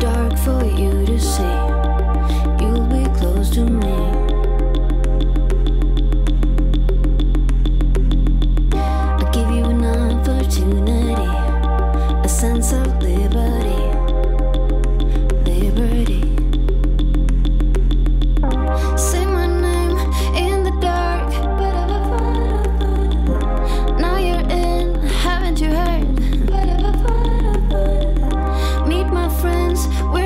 Dark for you to see, we're